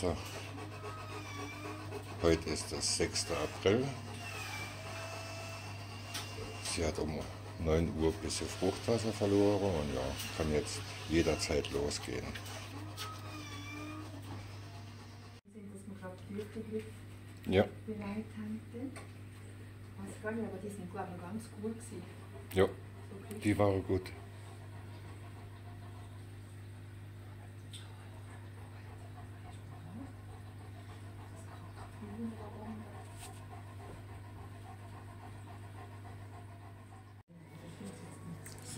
So. Heute ist das 6. April. Sie hat um 9 Uhr ein bisschen Fruchtwasser verloren und ja, kann jetzt jederzeit losgehen. Ja, die sind glaube ich ganz gut gewesen. ja, So Glück. die waren gut. So.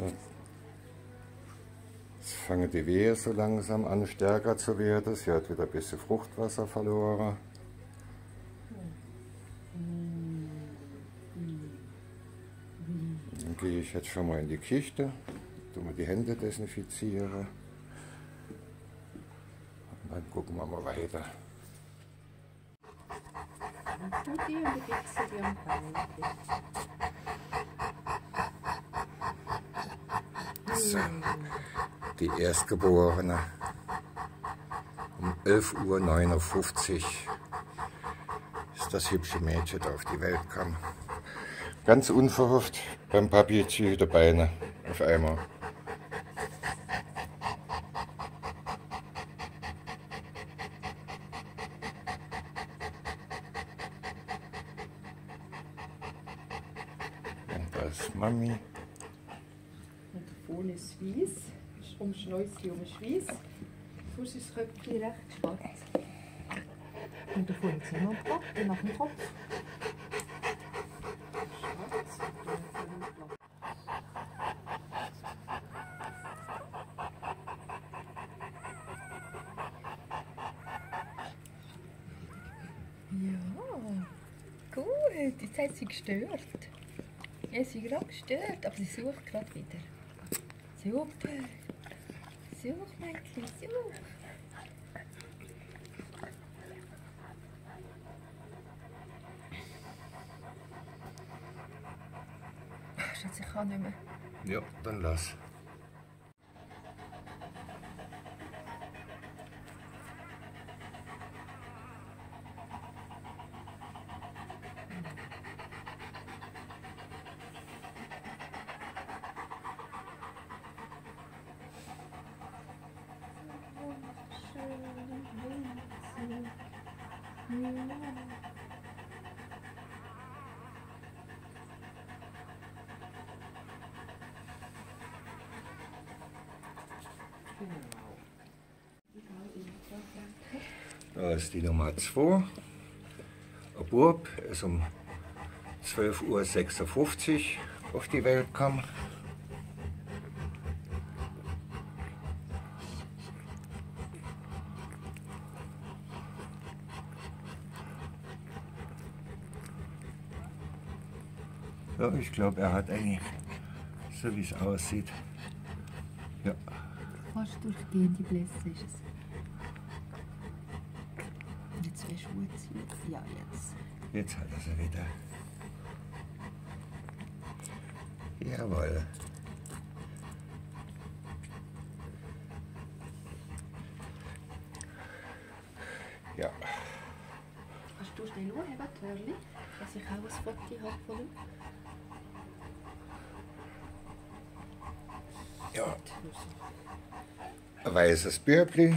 Jetzt fangen die Wehe so langsam an stärker zu werden. Sie hat wieder ein bisschen Fruchtwasser verloren. Dann gehe ich jetzt schon mal in die Kiste, tue mal die Hände desinfizieren. Und dann gucken wir mal weiter. Und und die fixen die am Bein. So, die Erstgeborene. Um 11.59 Uhr ist das hübsche Mädchen da auf die Welt kam. Ganz unverhofft beim Papi ziehe die Beine auf einmal. Um Schweiß. Sonst ist das Köpfchen recht schwarz. Und da vorne ist noch und nach dem Kopf. Schwarz. und dann blau. Ja, gut. Jetzt hat sie gestört. Ja, sie gerade gestört, aber sie sucht gerade wieder. Super. Such, Mädchen, such. Ach, Schatz, ich kann nicht mehr. Ja, dann lass. Da ist die Nummer 2. Ein Bub ist um 12.56 Uhr auf die Welt gekommen. Ich glaube, er hat eigentlich, so wie es aussieht, ja, Fast durchgehende Blässe ist es. Und jetzt Schuhe ziehen. Ja, jetzt. Jetzt hat er sie wieder. Jawohl. Ja, Kannst du schnell schauen, Törli, dass ich auch ein Foto habe von ihm? Ja. Ein weißes Bürbli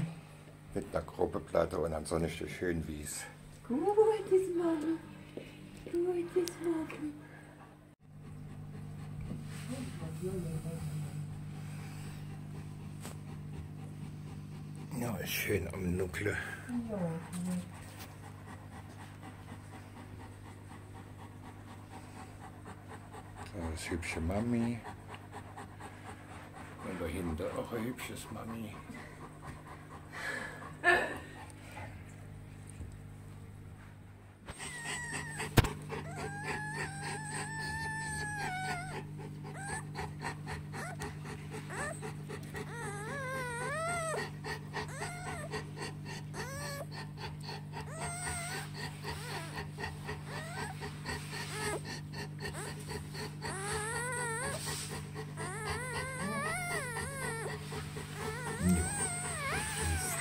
mit einer groben Platte und ansonsten schön weiß. Gutes Mami. Gutes Mami. Ja, ist schön am Nuckel. Ja. Da ist hübsche Mami. Und dahinter auch ein hübsches Mami.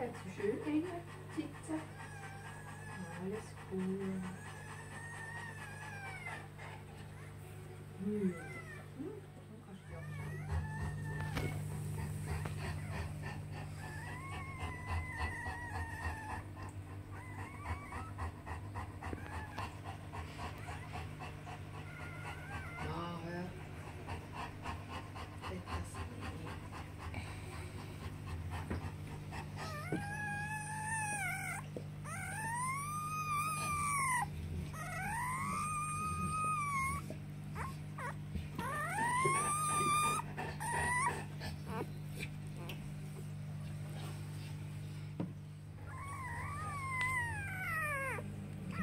hat so schön drinnen sitzen. Alles cool. Hm. Hm, kannst du ja abschneiden. Ah, hör. Das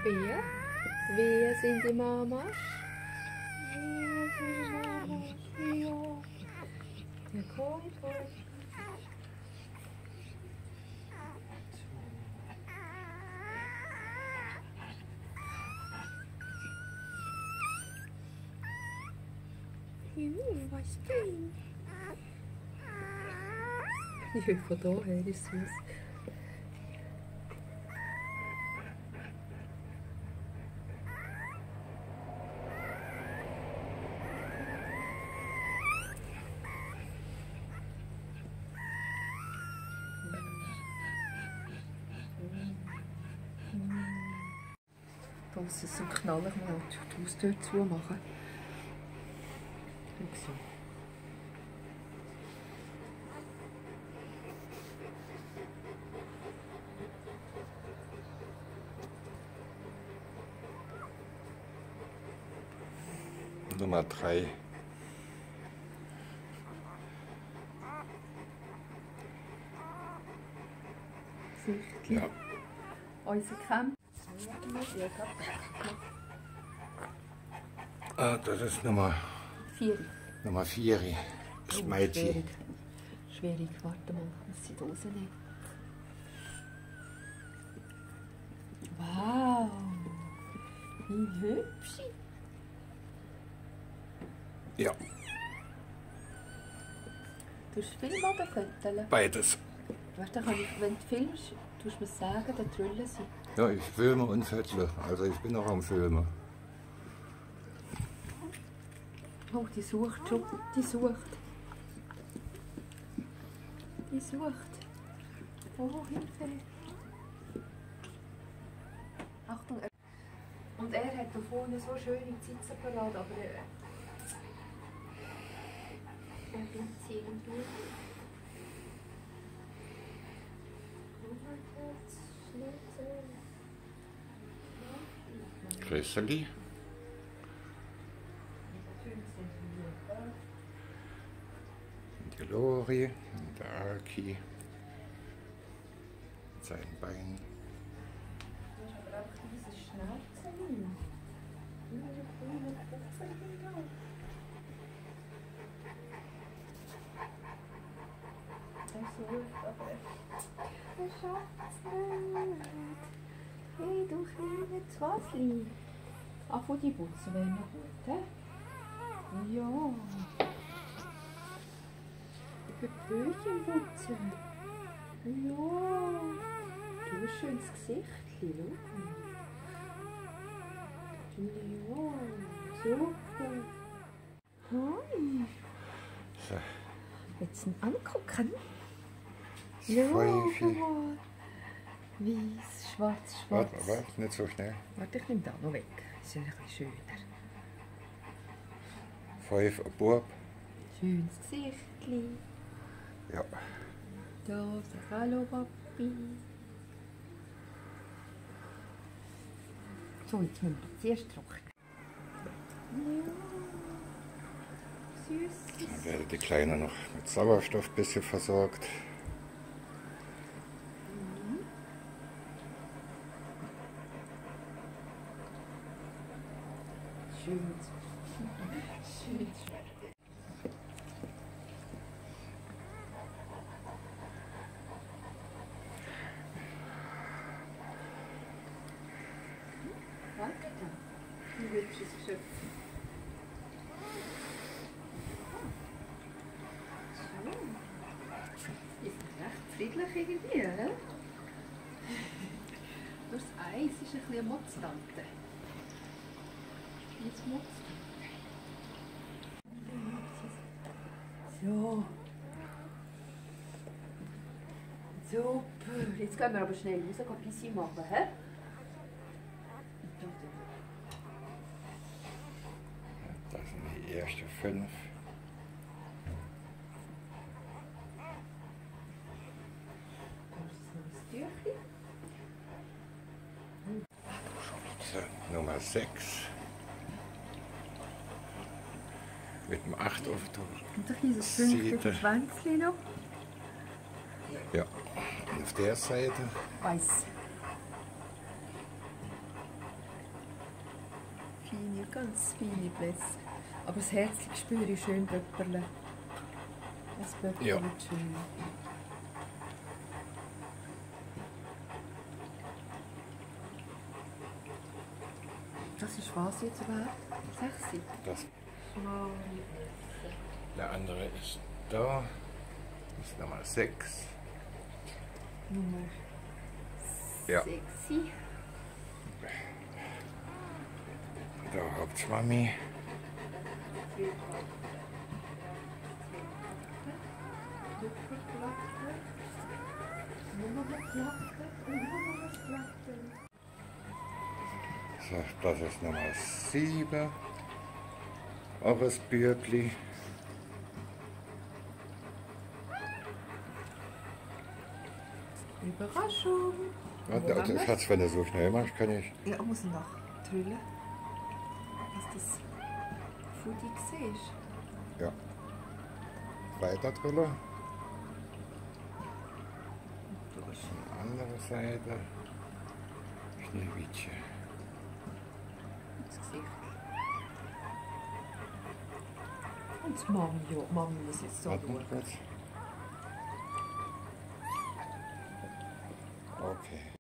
Wer? Wer sind die Mamas? Wer sind die Mamas? Ja. Ja, komm, komm. Juhu, was denn? Ja, von daher ist süß. Ist es so knallig, man muss die Haustür zumachen. Schau so. Nummer 3. Sichtli. Ja. Unser Camp. Ah, das ist Nummer, Vier. Nummer 4. Das Mädchen. Schwierig. Schwierig. Warte mal, ich muss sie da rausnehmen. Wow. Wie hübsch. Ja, Du hast Film oder Fotos? beides. Ich, wenn du filmst, tust mir sagen, dann trüllen sie. Ja, ich filme und fettle. Also ich bin noch am Filmen. Oh, die sucht schon. Die sucht. Die sucht. Oh, Hilfe. Achtung. Und er hat da vorne so schöne parat, aber er... Er bleibt sie irgendwie. Grüßeli. Die Lori, und der Aki. Sein Bein. Du hast aber auch Hey, du kleine Zwasli. Ach, wo die putzen wäre noch gut, hä? Ja. Putzen. Ja. Du hast schönes Gesicht, schau mal. Ja, super. Hi. So, Willst du ihn angucken? Das Ja, mal. Weiß, schwarz, schwarz. Warte, warte, nicht so schnell. Warte, ich nehme da noch weg. Ist ja ein bisschen schöner. Pfeife, ein Bub. Schönes Gesicht. Ja, Da, sag Hallo, Papi. So, jetzt müssen wir zuerst trocknen. Süß. Dann werden die Kleine noch mit Sauerstoff ein bisschen versorgt. Schön. Schön. Warte da. Ein hübsches Geschöpf. Schön. Ist recht friedlich irgendwie, hä? Nur das Eis ist ein bisschen Motztante. So. Super. Jetzt gehen wir aber schnell raus, gehen Pissi machen, hä? Das sind die ersten fünf. So, Nummer 6. Mit dem 8 auf Und ein kleines Sieben. Pünktchen Schwänzchen noch. Ja, und auf der Seite. Weiß. Feine, ganz feine Blässe. Aber das Herz spüre ich schön Pöpperle. Das Pöpperle Ja. schön. Das ist was jetzt überhaupt? Sechsi? Das, Oh. Der andere ist da. Das ist Nummer 6. Nummer Ja, sexy. da Hauptmami. So, das ist Nummer 7. Auch ein Bürbli. Überraschung. Warte, also, Schatz, wenn du so schnell machst, kann ich. Ja, muss noch drüllen. Dass das Foodie siehst. Ja. Weiter drüber. Andere Seite. Schneewittchen. Das Gesicht. Und Mami, ja, Mami muss jetzt so Warte mal kurz. Okay.